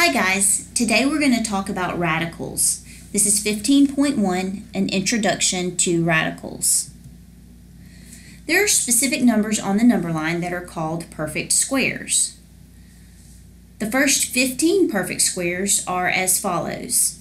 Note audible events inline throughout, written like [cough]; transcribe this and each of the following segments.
Hi guys, today we're going to talk about radicals. This is 15.1, an introduction to radicals. There are specific numbers on the number line that are called perfect squares. The first 15 perfect squares are as follows.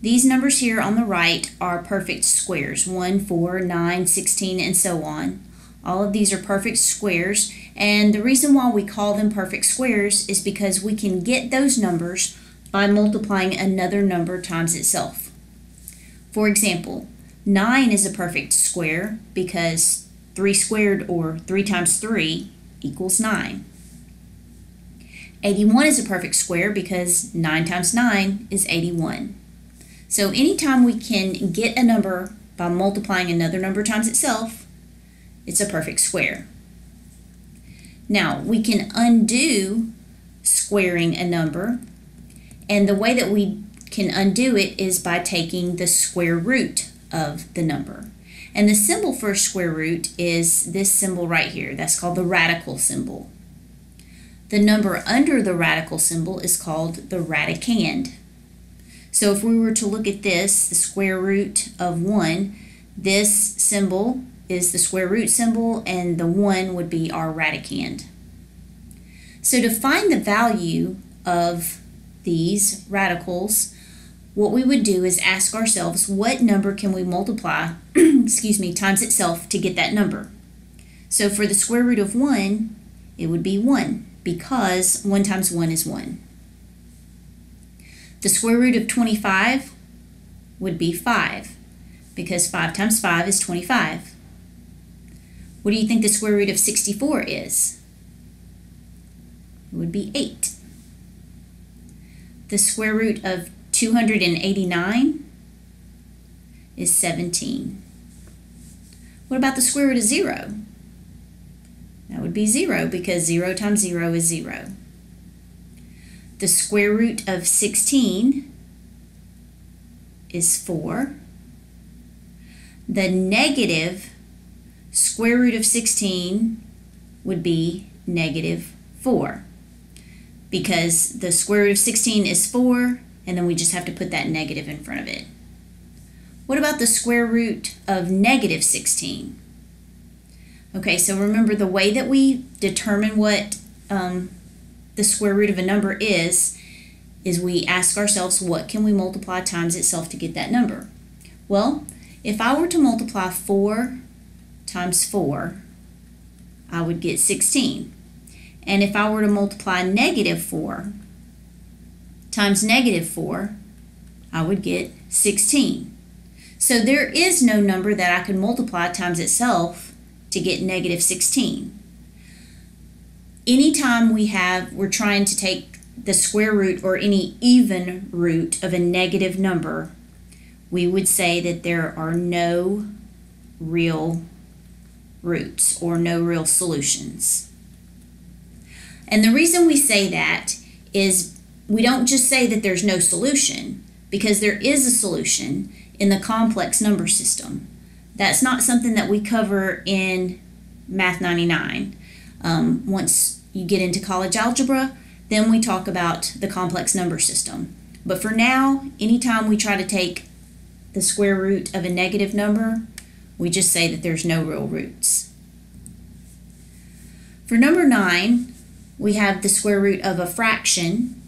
These numbers here on the right are perfect squares, 1, 4, 9, 16, and so on. All of these are perfect squares, and the reason why we call them perfect squares is because we can get those numbers by multiplying another number times itself. For example, 9 is a perfect square because 3 squared or 3 times 3 equals 9. 81 is a perfect square because 9 times 9 is 81. So anytime we can get a number by multiplying another number times itself, it's a perfect square. Now, we can undo squaring a number, and the way that we can undo it is by taking the square root of the number. And the symbol for square root is this symbol right here. That's called the radical symbol. The number under the radical symbol is called the radicand. So if we were to look at this, the square root of 1, this symbol is the square root symbol, and the 1 would be our radicand. So to find the value of these radicals, what we would do is ask ourselves what number can we multiply, [clears throat] excuse me, times itself to get that number. So for the square root of 1, it would be 1 because 1 times 1 is 1. The square root of 25 would be 5 because 5 times 5 is 25. What do you think the square root of 64 is? It would be 8. The square root of 289 is 17. What about the square root of 0? That would be 0 because 0 times 0 is 0. The square root of 16 is 4. The negative square root of 16 would be negative 4 because the square root of 16 is 4 and then we just have to put that negative in front of it. What about the square root of negative 16? Okay, so remember the way that we determine what um, the square root of a number is, is we ask ourselves what can we multiply times itself to get that number? Well, if I were to multiply 4 times 4, I would get 16. And if I were to multiply negative 4 times negative 4, I would get 16. So there is no number that I could multiply times itself to get negative 16. Anytime we have, we're trying to take the square root or any even root of a negative number, we would say that there are no real roots or no real solutions. And the reason we say that is we don't just say that there's no solution because there is a solution in the complex number system. That's not something that we cover in Math 99. Um, once you get into college algebra, then we talk about the complex number system. But for now, anytime we try to take the square root of a negative number, we just say that there's no real roots. For number 9, we have the square root of a fraction,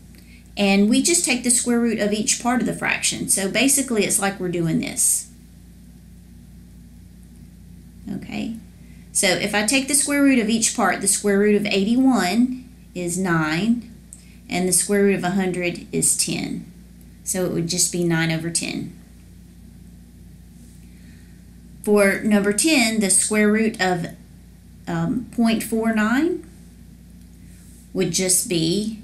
and we just take the square root of each part of the fraction. So basically, it's like we're doing this. Okay, so if I take the square root of each part, the square root of 81 is 9, and the square root of 100 is 10. So it would just be 9 over 10. For number 10, the square root of um, 0.49 would just be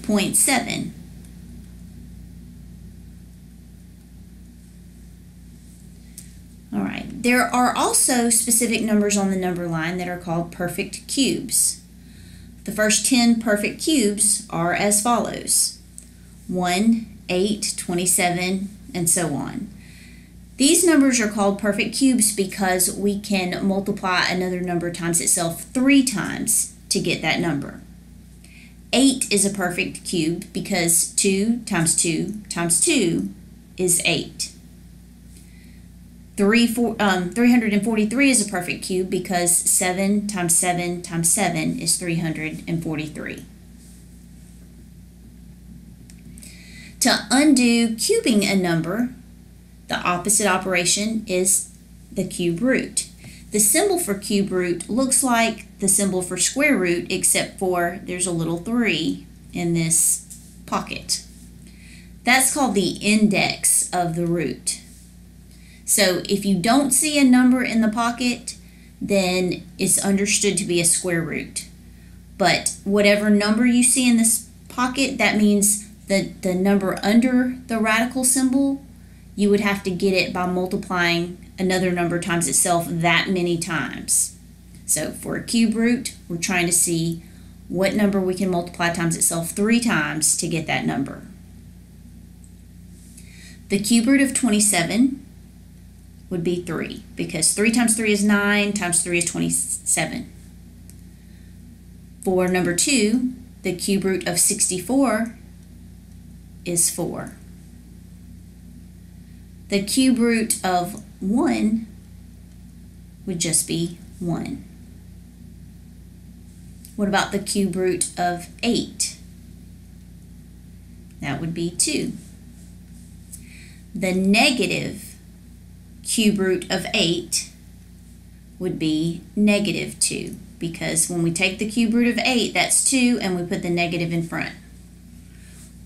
0.7. All right, there are also specific numbers on the number line that are called perfect cubes. The first 10 perfect cubes are as follows 1, 8, 27, and so on. These numbers are called perfect cubes because we can multiply another number times itself three times to get that number. 8 is a perfect cube because 2 times 2 times 2 is 8. Three, four, um, 343 is a perfect cube because 7 times 7 times 7 is 343. To undo cubing a number, the opposite operation is the cube root. The symbol for cube root looks like the symbol for square root except for there's a little 3 in this pocket. That's called the index of the root. So if you don't see a number in the pocket, then it's understood to be a square root. But whatever number you see in this pocket, that means the, the number under the radical symbol, you would have to get it by multiplying another number times itself that many times. So for a cube root, we're trying to see what number we can multiply times itself three times to get that number. The cube root of 27 would be 3 because 3 times 3 is 9 times 3 is 27. For number 2, the cube root of 64 is 4. The cube root of 1 would just be 1. What about the cube root of 8? That would be 2. The negative cube root of 8 would be negative 2 because when we take the cube root of 8, that's 2, and we put the negative in front.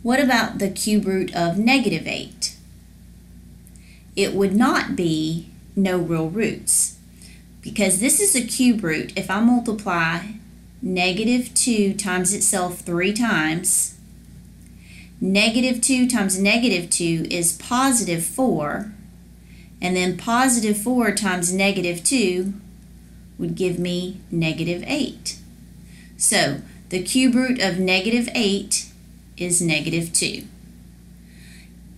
What about the cube root of negative 8? It would not be no real roots because this is a cube root. If I multiply negative 2 times itself three times, negative 2 times negative 2 is positive 4, and then positive 4 times negative 2 would give me negative 8. So the cube root of negative 8 is negative 2.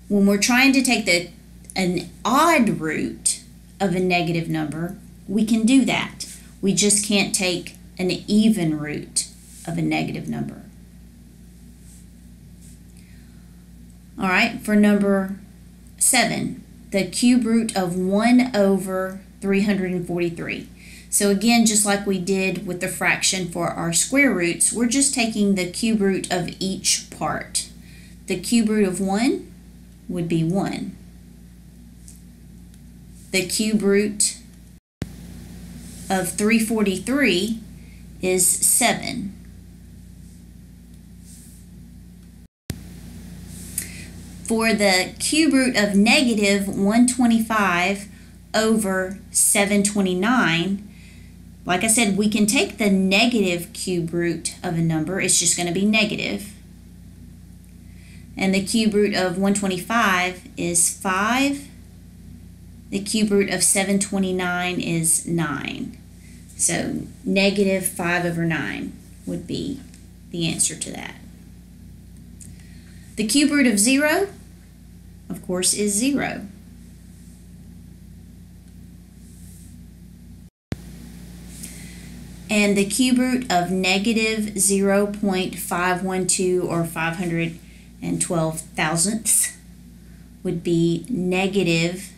When we're trying to take the an odd root of a negative number, we can do that. We just can't take an even root of a negative number. All right, for number 7, the cube root of 1 over 343. So again, just like we did with the fraction for our square roots, we're just taking the cube root of each part. The cube root of 1 would be 1. The cube root of 343 is 7. for the cube root of negative 125 over 729, like I said, we can take the negative cube root of a number. It's just going to be negative. And the cube root of 125 is 5. The cube root of 729 is 9. So negative 5 over 9 would be the answer to that. The cube root of 0 of course, is 0. And the cube root of negative 0.512 or 512 thousandths would be negative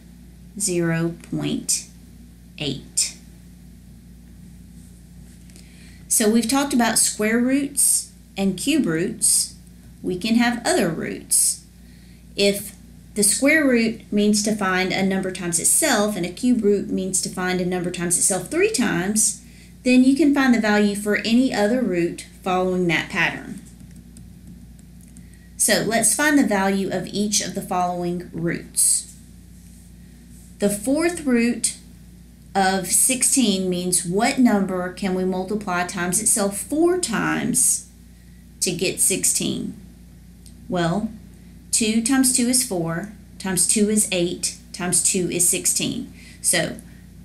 0.8. So we've talked about square roots and cube roots. We can have other roots. If the square root means to find a number times itself, and a cube root means to find a number times itself three times, then you can find the value for any other root following that pattern. So let's find the value of each of the following roots. The fourth root of 16 means what number can we multiply times itself four times to get 16? Well, 2 times 2 is 4, times 2 is 8, times 2 is 16. So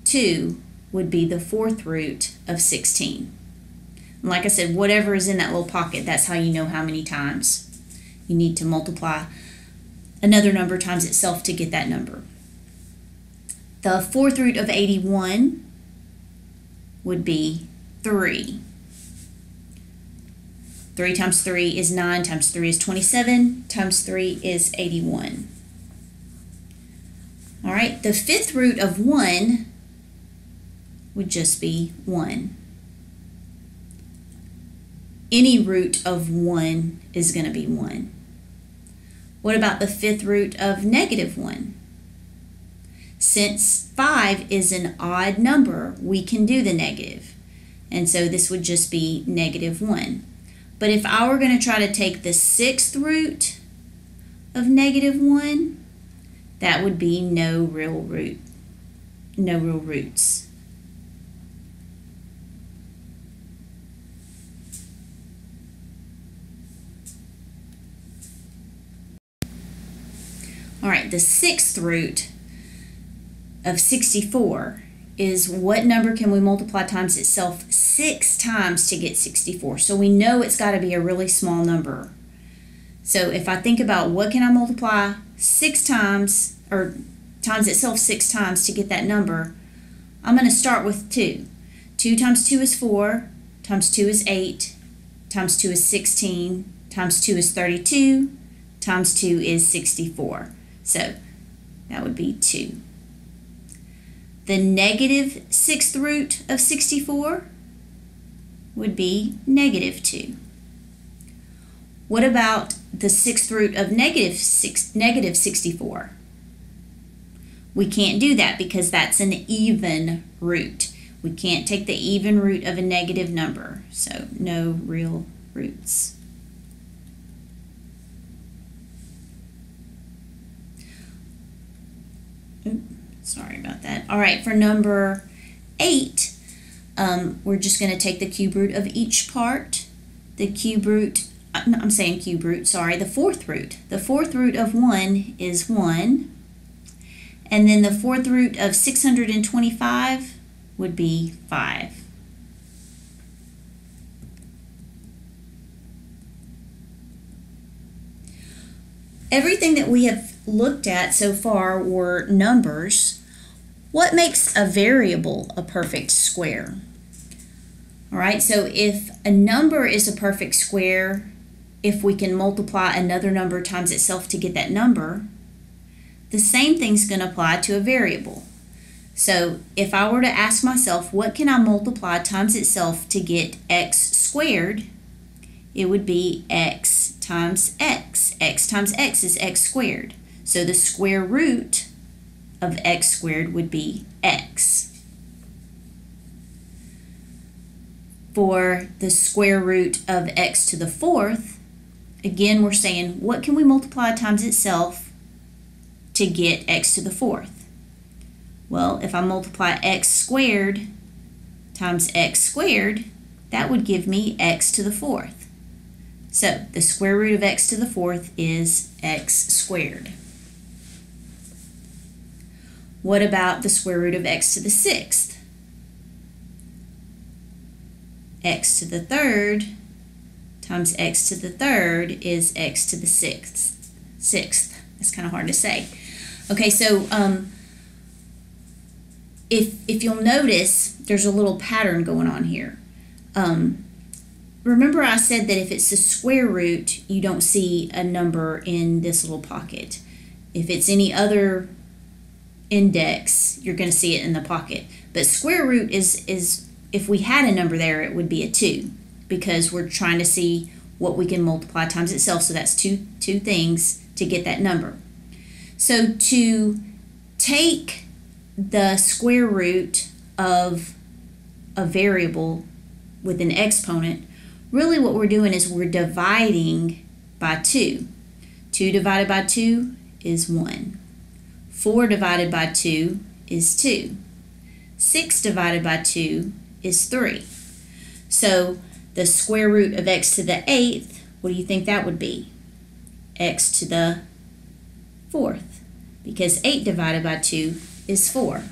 2 would be the fourth root of 16. And like I said, whatever is in that little pocket, that's how you know how many times you need to multiply another number times itself to get that number. The fourth root of 81 would be 3. 3 times 3 is 9, times 3 is 27, times 3 is 81. All right, the fifth root of 1 would just be 1. Any root of 1 is going to be 1. What about the fifth root of negative 1? Since 5 is an odd number, we can do the negative. And so this would just be negative 1. But if I were going to try to take the sixth root of negative 1, that would be no real root, no real roots. All right, the sixth root of 64 is what number can we multiply times itself six times to get 64? So we know it's got to be a really small number. So if I think about what can I multiply six times or times itself six times to get that number, I'm going to start with 2. 2 times 2 is 4, times 2 is 8, times 2 is 16, times 2 is 32, times 2 is 64. So that would be 2. The negative sixth root of 64 would be negative 2. What about the sixth root of negative, six, negative 64? We can't do that because that's an even root. We can't take the even root of a negative number, so no real roots. Sorry about that. All right, for number eight, um, we're just going to take the cube root of each part. The cube root, uh, I'm saying cube root, sorry, the fourth root. The fourth root of 1 is 1. And then the fourth root of 625 would be 5. Everything that we have looked at so far were numbers. What makes a variable a perfect square? All right, so if a number is a perfect square, if we can multiply another number times itself to get that number, the same thing's going to apply to a variable. So if I were to ask myself, what can I multiply times itself to get x squared? It would be x times x. x times x is x squared. So the square root of x squared would be x. For the square root of x to the fourth, again we're saying what can we multiply times itself to get x to the fourth? Well, if I multiply x squared times x squared, that would give me x to the fourth. So the square root of x to the fourth is x squared. What about the square root of x to the sixth? x to the third times x to the third is x to the sixth. Sixth. That's kind of hard to say. Okay, so um, if if you'll notice, there's a little pattern going on here. Um, remember I said that if it's the square root, you don't see a number in this little pocket. If it's any other index, you're going to see it in the pocket. But square root is, is if we had a number there, it would be a 2 because we're trying to see what we can multiply times itself. So that's two, two things to get that number. So to take the square root of a variable with an exponent, really what we're doing is we're dividing by 2. 2 divided by 2 is 1. 4 divided by 2 is 2. 6 divided by 2 is 3. So the square root of x to the 8th, what do you think that would be? x to the 4th. Because 8 divided by 2 is 4.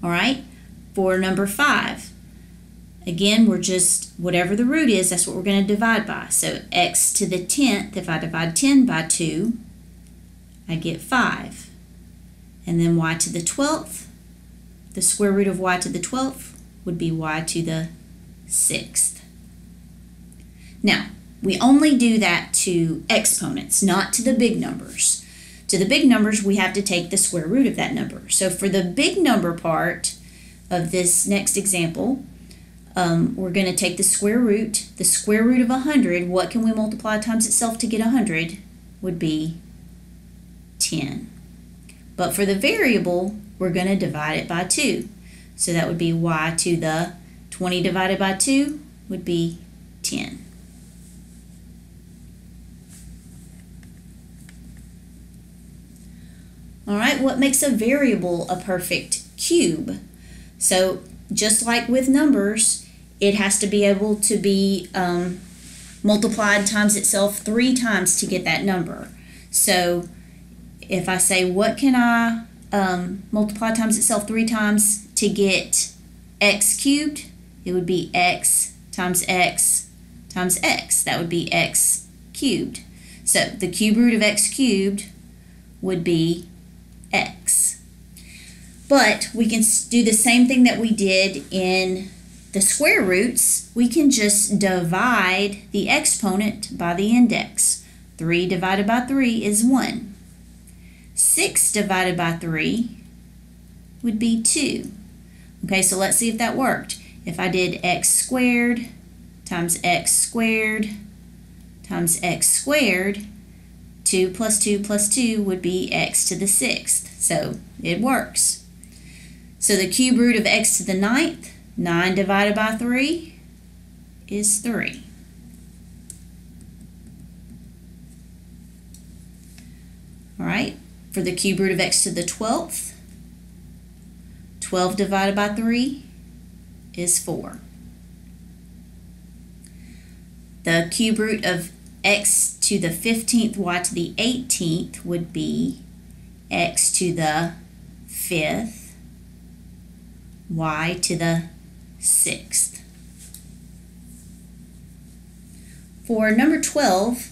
All right, for number 5. Again, we're just, whatever the root is, that's what we're going to divide by. So x to the 10th, if I divide 10 by 2, I get 5. And then y to the 12th, the square root of y to the 12th would be y to the sixth. Now, we only do that to exponents, not to the big numbers. To the big numbers, we have to take the square root of that number. So for the big number part of this next example, um, we're going to take the square root. The square root of 100, what can we multiply times itself to get 100? Would be 10. But for the variable, we're going to divide it by 2. So that would be y to the 20 divided by 2 would be 10. All right, what makes a variable a perfect cube? So just like with numbers, it has to be able to be um, multiplied times itself three times to get that number. So if I say, what can I um, multiply times itself three times to get x cubed? It would be x times x times x. That would be x cubed. So the cube root of x cubed would be x. But we can do the same thing that we did in the square roots. We can just divide the exponent by the index. 3 divided by 3 is 1. 6 divided by 3 would be 2. Okay, so let's see if that worked. If I did x squared times x squared times x squared, 2 plus 2 plus 2 would be x to the sixth. So it works. So the cube root of x to the ninth, 9 divided by 3 is 3. All right, for the cube root of x to the 12th, 12 divided by 3 is 4. The cube root of x to the 15th, y to the 18th would be x to the 5th, y to the 6th. For number 12,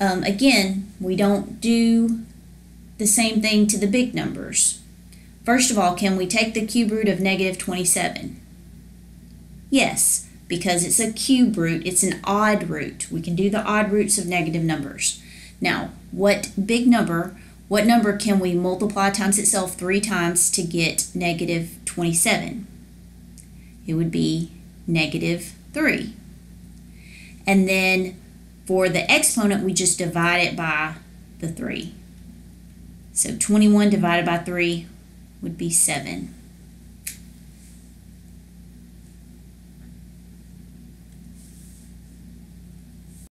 um, again, we don't do the same thing to the big numbers. First of all, can we take the cube root of negative 27? Yes, because it's a cube root, it's an odd root. We can do the odd roots of negative numbers. Now, what big number, what number can we multiply times itself three times to get negative 27? It would be negative 3. And then for the exponent, we just divide it by the 3. So 21 divided by 3 would be 7.